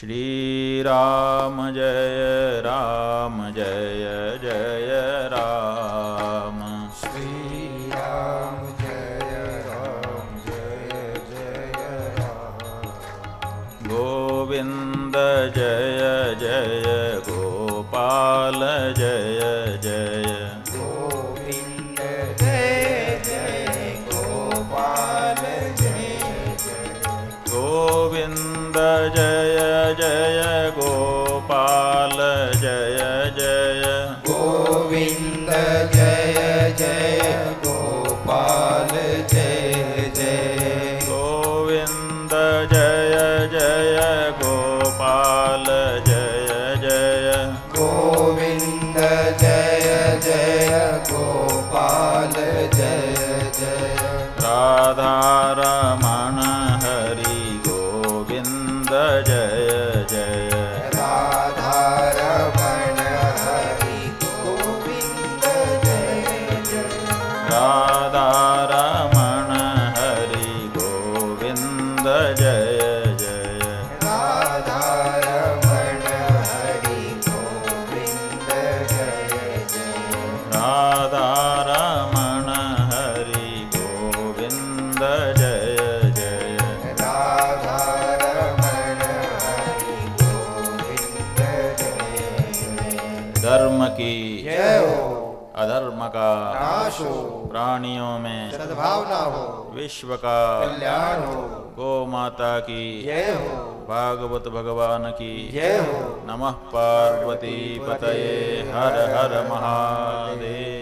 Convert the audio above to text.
श्रीराम जय राम जय जय राम। श्रीराम जय राम जय जय राम। गोविन्द जय जय गोपाल जय जय। गोविन्द गोविन्द जय जय गोपाल जय जय। गोविन्द जय जय गोपाल जय जय। गोविन्द जय जय गोपाल जय जय। गोविन्द जय जय गोपाल जय जय। राधारमण जय जय धर्म की। जय हो। अधर्म का। नाश। हो प्राणियों में। सद्भावना हो। विश्व का। कल्याण हो। गो माता की। जय हो। भागवत भगवान की। जय हो। नमः पार्वती पतये। हर हर महादेव।